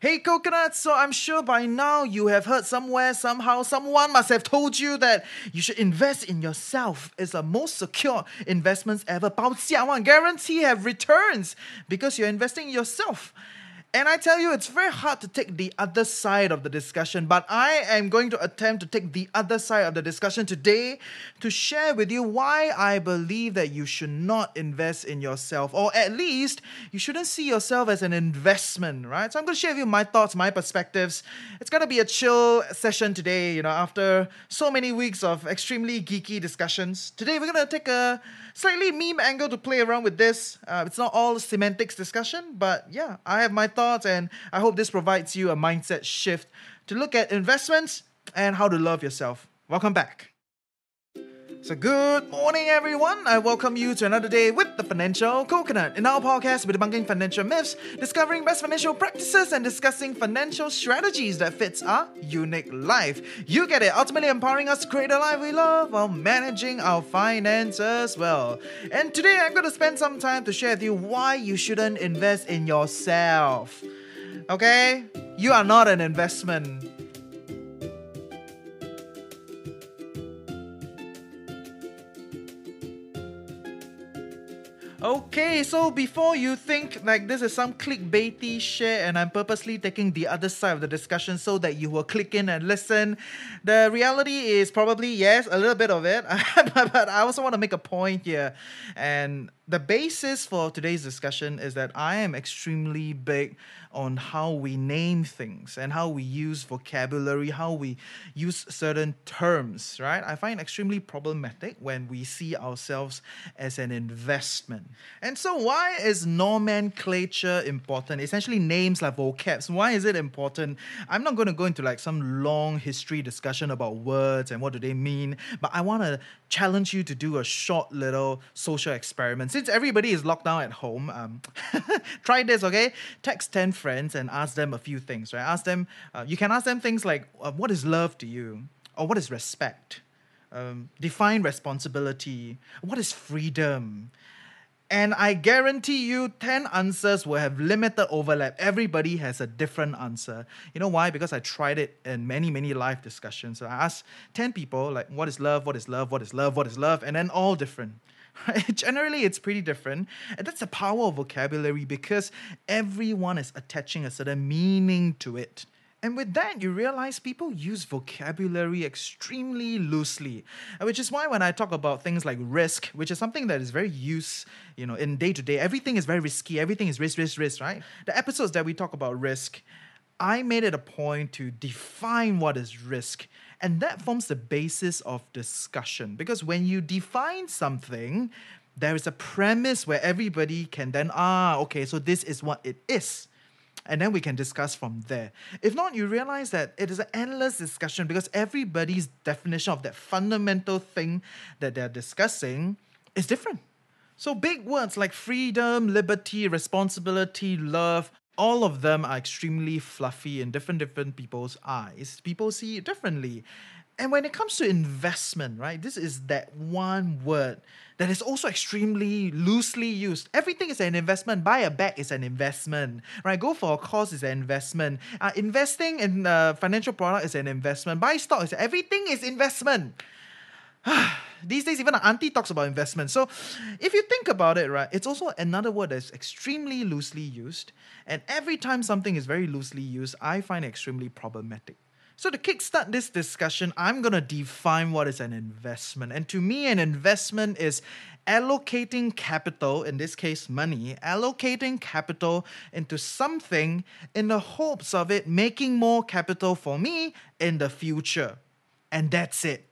Hey coconut, so I'm sure by now you have heard somewhere, somehow, someone must have told you that you should invest in yourself. It's the most secure investments ever. 保价 one guarantee have returns because you're investing in yourself. And I tell you, it's very hard to take the other side of the discussion, but I am going to attempt to take the other side of the discussion today to share with you why I believe that you should not invest in yourself, or at least you shouldn't see yourself as an investment, right? So I'm going to share with you my thoughts, my perspectives. It's going to be a chill session today, you know, after so many weeks of extremely geeky discussions. Today, we're going to take a slightly meme angle to play around with this. Uh, it's not all semantics discussion, but yeah, I have my thoughts, and I hope this provides you a mindset shift to look at investments and how to love yourself. Welcome back. So, good morning, everyone. I welcome you to another day with the Financial Coconut. In our podcast, we're debunking financial myths, discovering best financial practices, and discussing financial strategies that fits our unique life. You get it, ultimately empowering us to create a life we love while managing our finances well. And today, I'm going to spend some time to share with you why you shouldn't invest in yourself. Okay? You are not an investment. Okay, so before you think like this is some clickbaity shit and I'm purposely taking the other side of the discussion so that you will click in and listen, the reality is probably yes, a little bit of it, but I also want to make a point here. And the basis for today's discussion is that I am extremely big on how we name things and how we use vocabulary, how we use certain terms, right? I find extremely problematic when we see ourselves as an investment. And so, why is nomenclature important? Essentially, names like vocabs. Why is it important? I'm not going to go into like some long history discussion about words and what do they mean, but I want to challenge you to do a short little social experiment. Since everybody is locked down at home, um, try this, okay? Text 10 friends and ask them a few things, right? Ask them, uh, you can ask them things like, uh, what is love to you? Or what is respect? Um, define responsibility. What is freedom? And I guarantee you 10 answers will have limited overlap. Everybody has a different answer. You know why? Because I tried it in many, many live discussions. So I asked 10 people, like, what is love? What is love? What is love? What is love? And then all different. Generally, it's pretty different. And that's the power of vocabulary because everyone is attaching a certain meaning to it. And with that, you realize people use vocabulary extremely loosely, which is why when I talk about things like risk, which is something that is very used, you know, in day to day, everything is very risky, everything is risk, risk, risk, right? The episodes that we talk about risk, I made it a point to define what is risk. And that forms the basis of discussion. Because when you define something, there is a premise where everybody can then, ah, okay, so this is what it is and then we can discuss from there. If not, you realize that it is an endless discussion because everybody's definition of that fundamental thing that they're discussing is different. So, big words like freedom, liberty, responsibility, love, all of them are extremely fluffy in different different people's eyes. People see it differently. And when it comes to investment, right, this is that one word that is also extremely loosely used. Everything is an investment. Buy a bag is an investment, right? Go for a course is an investment. Uh, investing in a financial product is an investment. Buy stock is everything is investment. These days, even an auntie talks about investment. So, if you think about it, right, it's also another word that's extremely loosely used. And every time something is very loosely used, I find it extremely problematic. So, to kickstart this discussion, I'm going to define what is an investment. And to me, an investment is allocating capital, in this case, money, allocating capital into something in the hopes of it making more capital for me in the future. And that's it.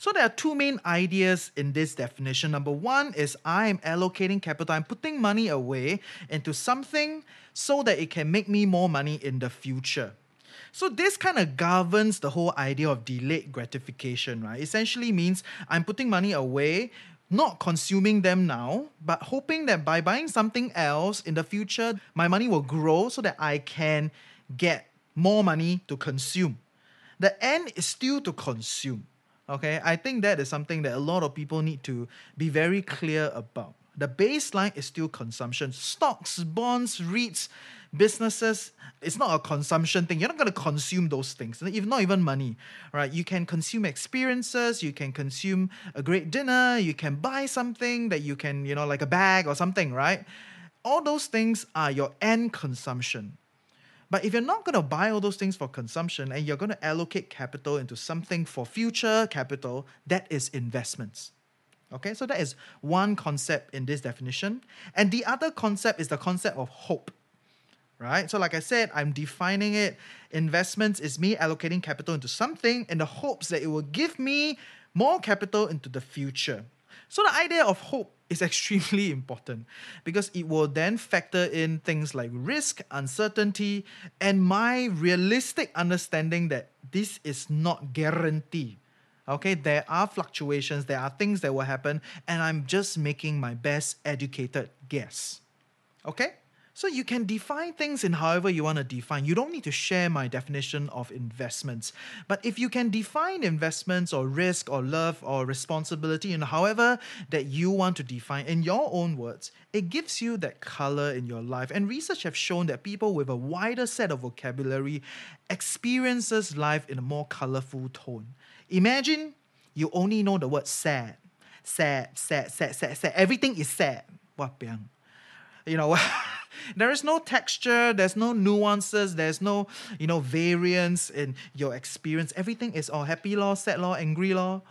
So there are two main ideas in this definition. Number one is I'm allocating capital, I'm putting money away into something so that it can make me more money in the future. So this kind of governs the whole idea of delayed gratification, right? Essentially means I'm putting money away, not consuming them now, but hoping that by buying something else in the future, my money will grow so that I can get more money to consume. The end is still to consume. Okay, I think that is something that a lot of people need to be very clear about. The baseline is still consumption. Stocks, bonds, REITs, businesses, it's not a consumption thing. You're not going to consume those things, if not even money, right? You can consume experiences, you can consume a great dinner, you can buy something that you can, you know, like a bag or something, right? All those things are your end consumption. But if you're not going to buy all those things for consumption and you're going to allocate capital into something for future capital, that is investments. Okay, so that is one concept in this definition. And the other concept is the concept of hope. Right? So, like I said, I'm defining it. Investments is me allocating capital into something in the hopes that it will give me more capital into the future. So, the idea of hope is extremely important because it will then factor in things like risk, uncertainty, and my realistic understanding that this is not guaranteed. Okay, there are fluctuations, there are things that will happen, and I'm just making my best educated guess. Okay? So you can define things in however you want to define. You don't need to share my definition of investments. But if you can define investments or risk or love or responsibility in however that you want to define in your own words, it gives you that color in your life. And research have shown that people with a wider set of vocabulary experiences life in a more colorful tone. Imagine you only know the word sad. Sad, sad, sad, sad, sad. Everything is sad. What You know, There is no texture, there's no nuances, there's no, you know, variance in your experience. Everything is all happy law, sad law, angry law,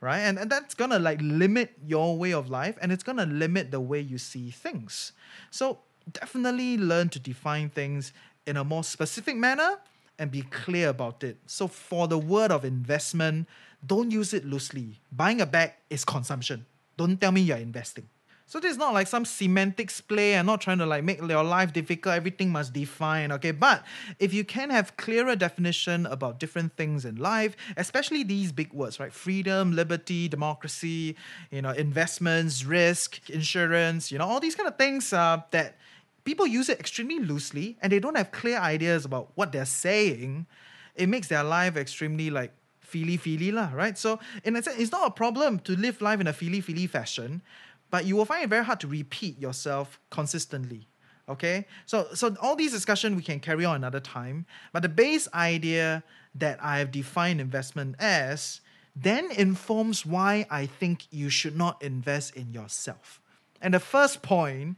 right? And, and that's gonna like limit your way of life and it's gonna limit the way you see things. So definitely learn to define things in a more specific manner and be clear about it. So for the word of investment, don't use it loosely. Buying a bag is consumption. Don't tell me you're investing. So this is not like some semantics play. I'm not trying to like make your life difficult. Everything must define, okay? But if you can have clearer definition about different things in life, especially these big words, right? Freedom, liberty, democracy, you know, investments, risk, insurance, you know, all these kind of things uh, that people use it extremely loosely and they don't have clear ideas about what they're saying. It makes their life extremely like feely feely lah, right? So in a sense, it's not a problem to live life in a feely feely fashion but you will find it very hard to repeat yourself consistently. Okay, so so all these discussion we can carry on another time. But the base idea that I have defined investment as then informs why I think you should not invest in yourself. And the first point,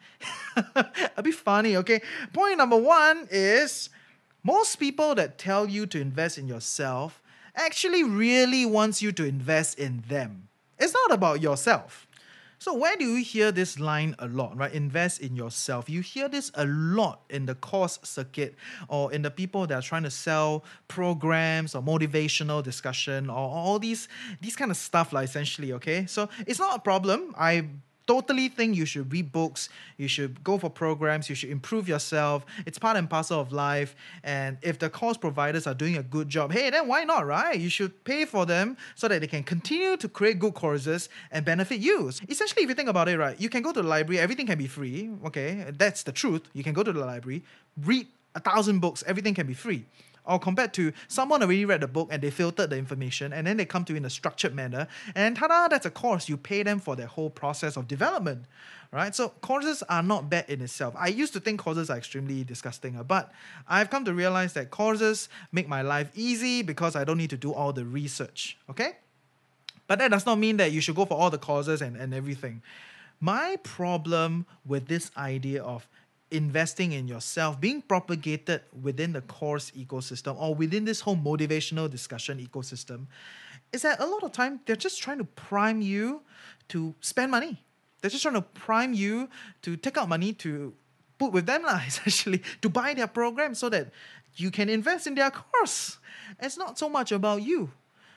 a bit funny, okay? Point number one is most people that tell you to invest in yourself actually really wants you to invest in them. It's not about yourself. So where do you hear this line a lot, right? Invest in yourself. You hear this a lot in the course circuit or in the people that are trying to sell programs or motivational discussion or all these these kind of stuff like essentially, okay? So it's not a problem. I totally think you should read books, you should go for programs, you should improve yourself. It's part and parcel of life. And if the course providers are doing a good job, hey, then why not, right? You should pay for them so that they can continue to create good courses and benefit you. Essentially, if you think about it, right, you can go to the library, everything can be free. Okay, that's the truth. You can go to the library, read a thousand books, everything can be free or compared to someone already read the book and they filtered the information and then they come to you in a structured manner and ta-da, that's a course. You pay them for their whole process of development, right? So courses are not bad in itself. I used to think courses are extremely disgusting, uh, but I've come to realize that courses make my life easy because I don't need to do all the research, okay? But that does not mean that you should go for all the courses and, and everything. My problem with this idea of investing in yourself being propagated within the course ecosystem or within this whole motivational discussion ecosystem is that a lot of time they're just trying to prime you to spend money. They're just trying to prime you to take out money to put with them lah, essentially to buy their program so that you can invest in their course. It's not so much about you.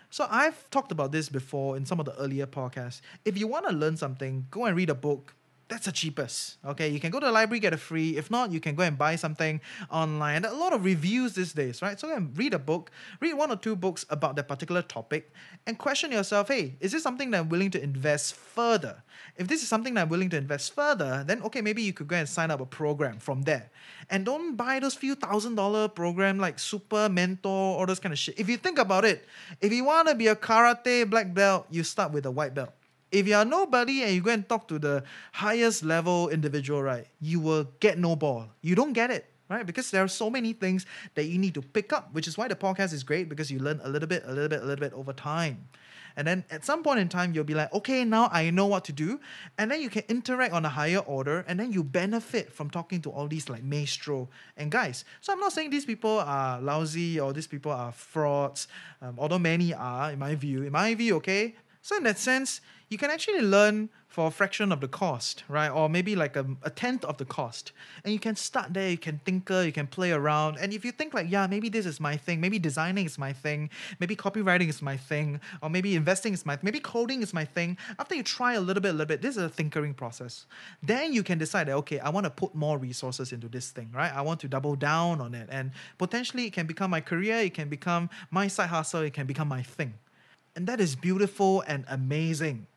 So I've talked about this before in some of the earlier podcasts. If you want to learn something, go and read a book, that's the cheapest. Okay, you can go to the library, get a free. If not, you can go and buy something online. a lot of reviews these days, right? So and read a book, read one or two books about that particular topic, and question yourself, hey, is this something that I'm willing to invest further? If this is something that I'm willing to invest further, then okay, maybe you could go and sign up a program from there. And don't buy those few thousand dollar program like super mentor, all those kind of shit. If you think about it, if you want to be a karate black belt, you start with a white belt If you are nobody and you go and talk to the highest level individual, right, you will get no ball. You don't get it right? Because there are so many things that you need to pick up, which is why the podcast is great because you learn a little bit, a little bit, a little bit over time. And then at some point in time, you'll be like, okay, now I know what to do. And then you can interact on a higher order, and then you benefit from talking to all these like maestro and guys. So I'm not saying these people are lousy or these people are frauds, um, although many are, in my view. In my view, okay? So in that sense, you can actually learn for a fraction of the cost, right? Or maybe like a, a tenth of the cost. And you can start there, you can tinker, you can play around. And if you think like, yeah, maybe this is my thing, maybe designing is my thing, maybe copywriting is my thing, or maybe investing is my thing, maybe coding is my thing. After you try a little bit, a little bit, this is a tinkering process. Then you can decide that, okay, I want to put more resources into this thing, right? I want to double down on it. And potentially it can become my career, it can become my side hustle, it can become my thing. And that is beautiful and amazing.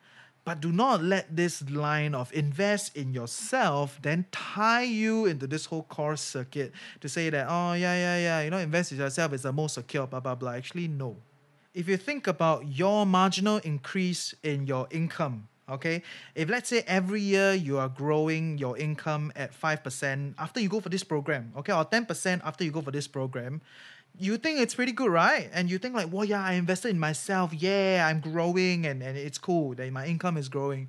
But do not let this line of invest in yourself then tie you into this whole course circuit to say that, oh, yeah, yeah, yeah, you know, invest in yourself is the most secure, blah, blah, blah. Actually, no. If you think about your marginal increase in your income, okay, if let's say every year you are growing your income at 5% after you go for this program, okay, or 10% after you go for this program, you think it's pretty good, right? And you think like, well, yeah, I invested in myself. Yeah, I'm growing and, and it's cool that my income is growing.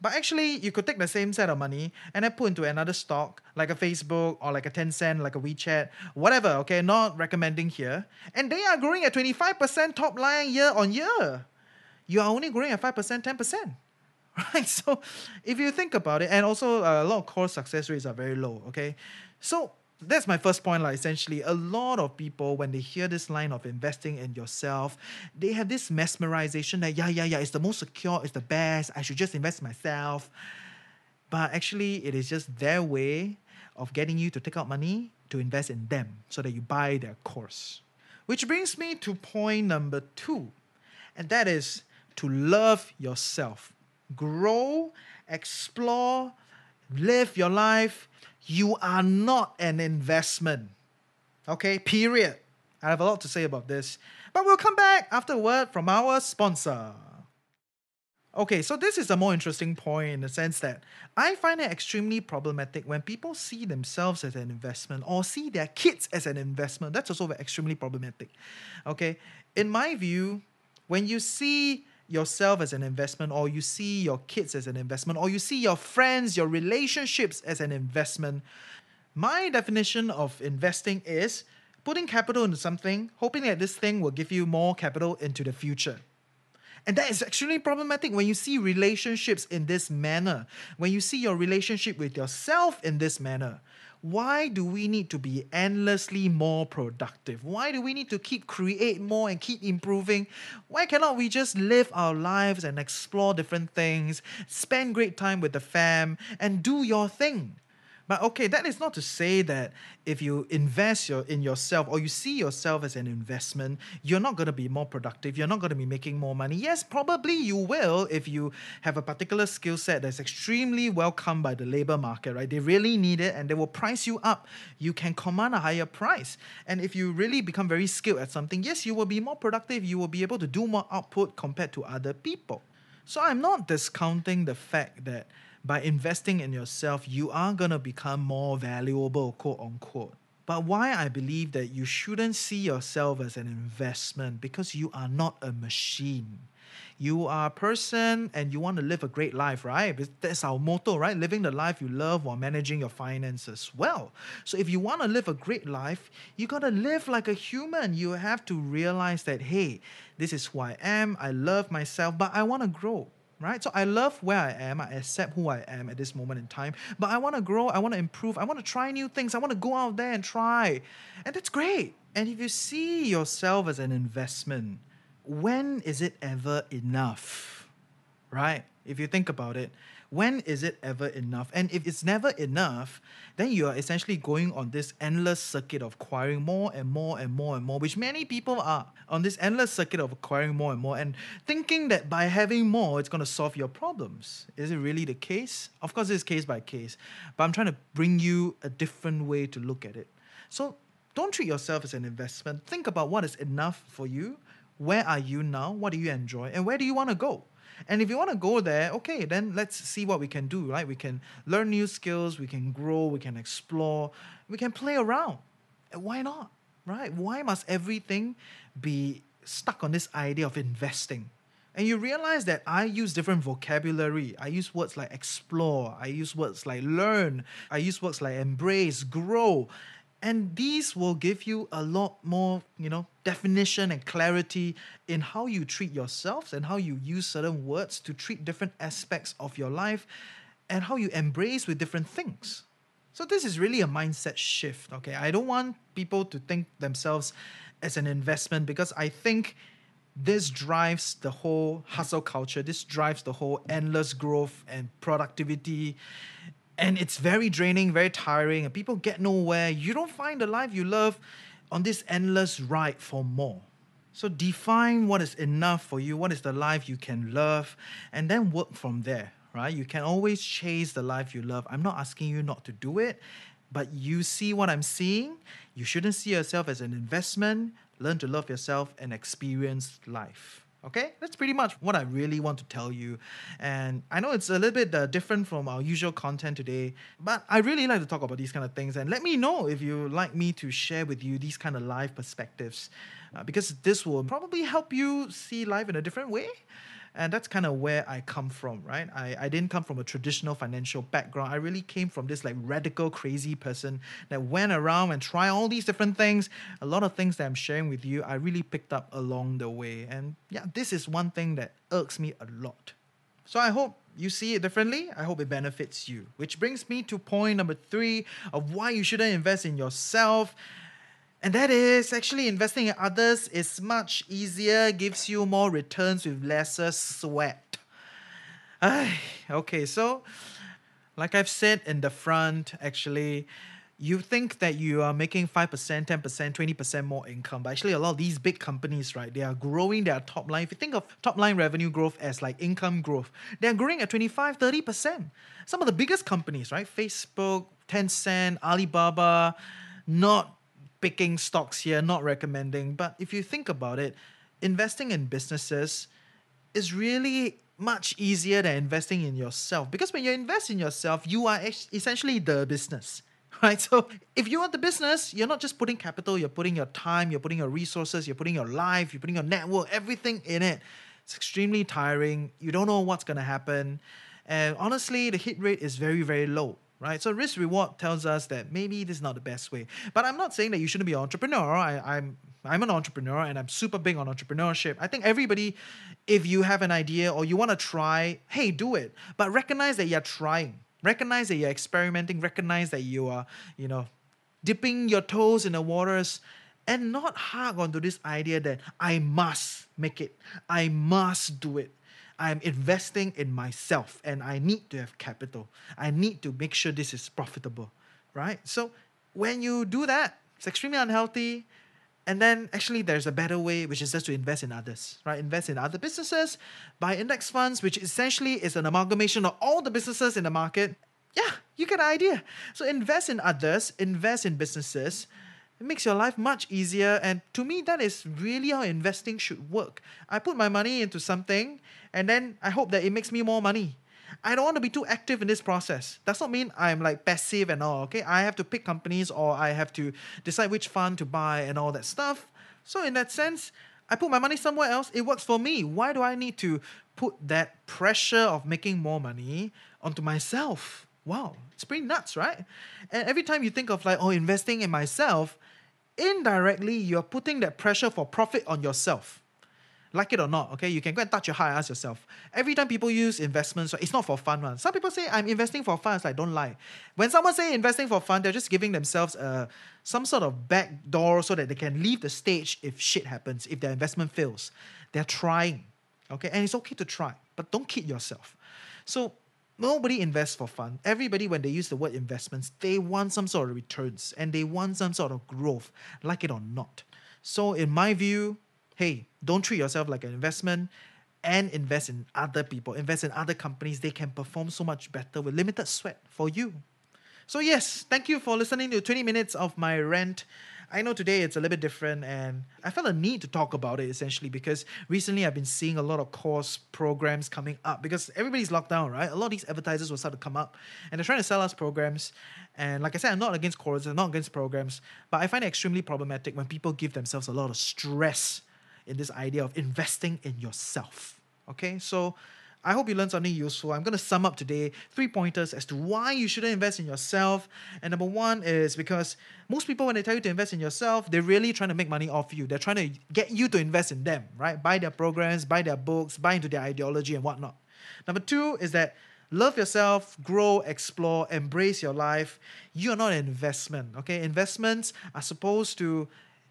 But actually, you could take the same set of money and then put into another stock, like a Facebook or like a Tencent, like a WeChat, whatever, okay? Not recommending here. And they are growing at 25% top line year on year. You are only growing at 5%, 10%. Right? So if you think about it, and also uh, a lot of core success rates are very low, okay? So that's my first point like essentially a lot of people when they hear this line of investing in yourself they have this mesmerization that yeah yeah yeah it's the most secure it's the best i should just invest myself. But actually it is just their way of getting you to take out money to invest in them so that you buy their course. Which brings me to point number two and that is to love yourself. Grow explore live your life you are not an investment. Okay, period. I have a lot to say about this, but we'll come back after word from our sponsor. Okay, so this is a more interesting point in the sense that I find it extremely problematic when people see themselves as an investment or see their kids as an investment. That's also extremely problematic. Okay, in my view, when you see yourself as an investment, or you see your kids as an investment, or you see your friends, your relationships as an investment. My definition of investing is putting capital into something, hoping that this thing will give you more capital into the future. And that is extremely problematic when you see relationships in this manner, when you see your relationship with yourself in this manner why do we need to be endlessly more productive? Why do we need to keep create more and keep improving? Why cannot we just live our lives and explore different things, spend great time with the fam, and do your thing? But okay, that is not to say that if you invest your, in yourself or you see yourself as an investment, you're not going to be more productive. You're not going to be making more money. Yes, probably you will if you have a particular skill set that's extremely welcome by the labor market, right? They really need it and they will price you up. You can command a higher price. And if you really become very skilled at something, yes, you will be more productive. You will be able to do more output compared to other people. So I'm not discounting the fact that by investing in yourself, you are going to become more valuable, quote unquote. But why I believe that you shouldn't see yourself as an investment because you are not a machine. You are a person and you want to live a great life, right? That's our motto, right? Living the life you love while managing your finances well. So if you want to live a great life, you got to live like a human. You have to realize that, hey, this is who I am. I love myself, but I want to grow right? So I love where I am. I accept who I am at this moment in time. But I want to grow. I want to improve. I want to try new things. I want to go out there and try. And that's great. And if you see yourself as an investment, when is it ever enough? Right? If you think about it, when is it ever enough? And if it's never enough, then you are essentially going on this endless circuit of acquiring more and more and more and more, which many people are on this endless circuit of acquiring more and more and thinking that by having more, it's going to solve your problems. Is it really the case? Of course, it's case by case, but I'm trying to bring you a different way to look at it. So don't treat yourself as an investment. Think about what is enough for you. Where are you now? What do you enjoy? And where do you want to go? And if you want to go there, okay, then let's see what we can do, right? We can learn new skills, we can grow, we can explore, we can play around. Why not? Right? Why must everything be stuck on this idea of investing? And you realize that I use different vocabulary. I use words like explore, I use words like learn, I use words like embrace, grow. And these will give you a lot more, you know, definition and clarity in how you treat yourselves and how you use certain words to treat different aspects of your life and how you embrace with different things. So this is really a mindset shift, okay? I don't want people to think themselves as an investment because I think this drives the whole hustle culture. This drives the whole endless growth and productivity. And it's very draining, very tiring, and people get nowhere. You don't find the life you love on this endless ride for more. So define what is enough for you, what is the life you can love, and then work from there, right? You can always chase the life you love. I'm not asking you not to do it, but you see what I'm seeing. You shouldn't see yourself as an investment learn to love yourself, and experience life. Okay, that's pretty much what I really want to tell you. And I know it's a little bit uh, different from our usual content today, but I really like to talk about these kind of things. And let me know if you like me to share with you these kind of life perspectives, uh, because this will probably help you see life in a different way. And that's kind of where I come from, right? I, I didn't come from a traditional financial background. I really came from this like radical, crazy person that went around and tried all these different things. A lot of things that I'm sharing with you, I really picked up along the way. And yeah, this is one thing that irks me a lot. So I hope you see it differently. I hope it benefits you. Which brings me to point number three of why you shouldn't invest in yourself. And that is actually investing in others is much easier, gives you more returns with lesser sweat. okay, so like I've said in the front, actually, you think that you are making 5%, 10%, 20% more income. But actually, a lot of these big companies, right, they are growing their top line. If you think of top line revenue growth as like income growth, they're growing at 25, 30%. Some of the biggest companies, right, Facebook, Tencent, Alibaba, not picking stocks here, not recommending. But if you think about it, investing in businesses is really much easier than investing in yourself because when you invest in yourself, you are essentially the business. Right? So if you want the business, you're not just putting capital, you're putting your time, you're putting your resources, you're putting your life, you're putting your network, everything in it. It's extremely tiring. You don't know what's gonna happen. And honestly, the hit rate is very, very low right? So risk reward tells us that maybe this is not the best way. But I'm not saying that you shouldn't be an entrepreneur. I, I'm I'm an entrepreneur and I'm super big on entrepreneurship. I think everybody, if you have an idea or you want to try, hey, do it. But recognize that you're trying. Recognize that you're experimenting. Recognize that you are, you know, dipping your toes in the waters and not hug onto this idea that I must make it. I must do it. I'm investing in myself and I need to have capital. I need to make sure this is profitable, right? So when you do that, it's extremely unhealthy. And then actually there's a better way, which is just to invest in others, right? Invest in other businesses, buy index funds, which essentially is an amalgamation of all the businesses in the market. Yeah, you get the idea. So invest in others, invest in businesses, it makes your life much easier. And to me, that is really how investing should work. I put my money into something and then I hope that it makes me more money. I don't want to be too active in this process. That's not mean I'm like passive and all, okay? I have to pick companies or I have to decide which fund to buy and all that stuff. So, in that sense, I put my money somewhere else. It works for me. Why do I need to put that pressure of making more money onto myself? Wow, it's pretty nuts, right? And every time you think of like, oh, investing in myself, indirectly you're putting that pressure for profit on yourself. Like it or not, okay, you can go and touch your heart and ask yourself. Every time people use investments, it's not for fun. One. Some people say, I'm investing for fun. It's like, don't lie. When someone say investing for fun, they're just giving themselves uh, some sort of back door so that they can leave the stage if shit happens, if their investment fails. They're trying, okay? And it's okay to try, but don't kid yourself. So Nobody invests for fun. Everybody, when they use the word investments, they want some sort of returns and they want some sort of growth, like it or not. So, in my view, hey, don't treat yourself like an investment and invest in other people, invest in other companies. They can perform so much better with limited sweat for you. So, yes, thank you for listening to 20 minutes of my rant. I know today it's a little bit different, and I felt a need to talk about it essentially because recently I've been seeing a lot of course programs coming up because everybody's locked down, right? A lot of these advertisers will start to come up and they're trying to sell us programs. And like I said, I'm not against courses, I'm not against programs, but I find it extremely problematic when people give themselves a lot of stress in this idea of investing in yourself. Okay, so I hope you learned something useful. I'm going to sum up today three pointers as to why you shouldn't invest in yourself. And number one is because most people, when they tell you to invest in yourself, they're really trying to make money off you. They're trying to get you to invest in them, right? Buy their programs, buy their books, buy into their ideology and whatnot. Number two is that love yourself, grow, explore, embrace your life. You're not an investment, okay? Investments are supposed to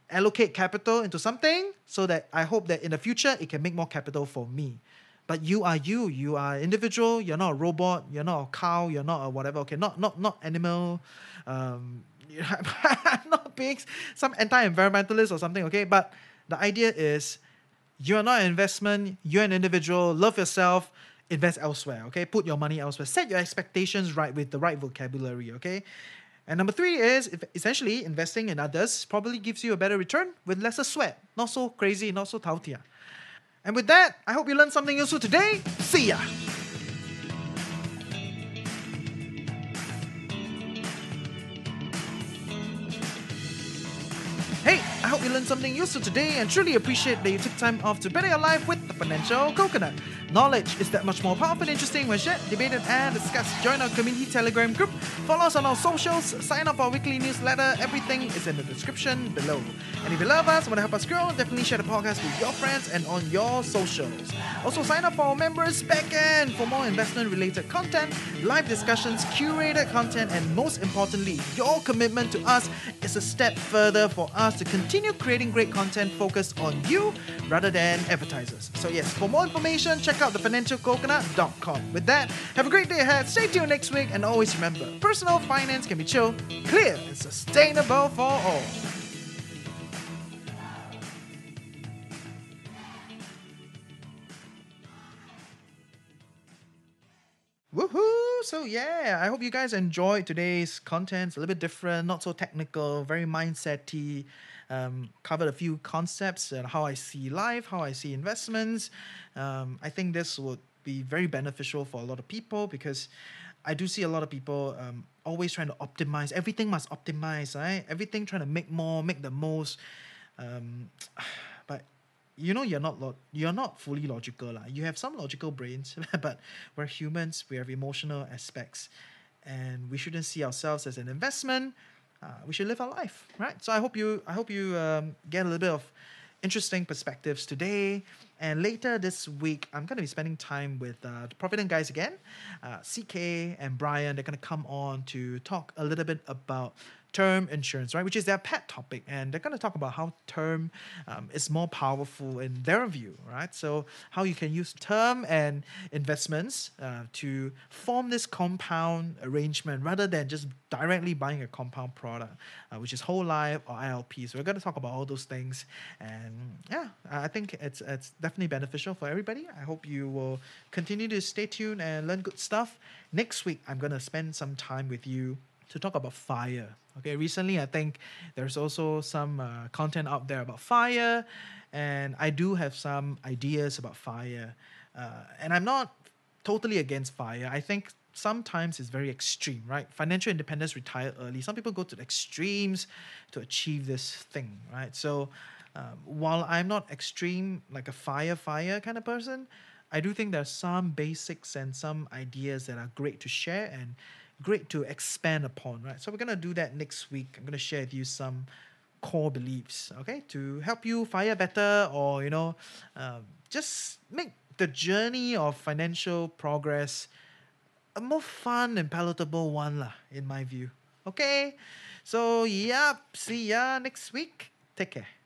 allocate capital into something so that I hope that in the future it can make more capital for me. But you are you. You are individual. You're not a robot. You're not a cow. You're not a whatever. Okay, not not not animal. Um, not being some anti-environmentalist or something. Okay, but the idea is you're not an investment. You're an individual. Love yourself. Invest elsewhere. Okay, put your money elsewhere. Set your expectations right with the right vocabulary. Okay. And number three is essentially investing in others probably gives you a better return with lesser sweat. Not so crazy, not so tautia. And with that, I hope you learned something useful today. See ya! Learned something useful today and truly appreciate that you took time off to better your life with the Financial Coconut. Knowledge is that much more powerful and interesting when shared, debated, and discussed. Join our community Telegram group, follow us on our socials, sign up for our weekly newsletter. Everything is in the description below. And if you love us, want to help us grow, definitely share the podcast with your friends and on your socials. Also, sign up for our members backend for more investment related content, live discussions, curated content, and most importantly, your commitment to us is a step further for us to continue creating great content focused on you rather than advertisers. So, yes, for more information, check out thefinancialcoconut.com. With that, have a great day ahead, stay tuned next week, and always remember personal finance can be chill, clear, and sustainable for all. Woohoo! So yeah, I hope you guys enjoyed today's content. It's a little bit different, not so technical, very mindset-y. Um, covered a few concepts and how I see life, how I see investments. Um, I think this would be very beneficial for a lot of people because I do see a lot of people um, always trying to optimize. Everything must optimize, right? Everything trying to make more, make the most. Um, but you know, you're not lo- you're not fully logical, lah. You have some logical brains, but we're humans. We have emotional aspects, and we shouldn't see ourselves as an investment uh, we should live our life, right? So I hope you I hope you um, get a little bit of interesting perspectives today. And later this week, I'm going to be spending time with uh, the Providend guys again. Uh, CK and Brian, they're going to come on to talk a little bit about term insurance, right? Which is their pet topic, and they're going to talk about how term um, is more powerful in their view, right? So how you can use term and investments uh, to form this compound arrangement rather than just directly buying a compound product, uh, which is whole life or ILP. So we're going to talk about all those things, and yeah, I think it's it's definitely beneficial for everybody. I hope you will continue to stay tuned and learn good stuff. Next week, I'm going to spend some time with you to talk about fire. Okay, recently I think there's also some uh, content out there about fire, and I do have some ideas about fire. Uh, and I'm not totally against fire. I think sometimes it's very extreme, right? Financial independence, retire early. Some people go to the extremes to achieve this thing, right? So um, while I'm not extreme, like a fire, fire kind of person, I do think there's some basics and some ideas that are great to share and great to expand upon, right? So we're gonna do that next week. I'm gonna share with you some core beliefs, okay, to help you fire better or you know, um, just make the journey of financial progress a more fun and palatable one, lah, in my view. Okay, so yep, see ya next week. Take care.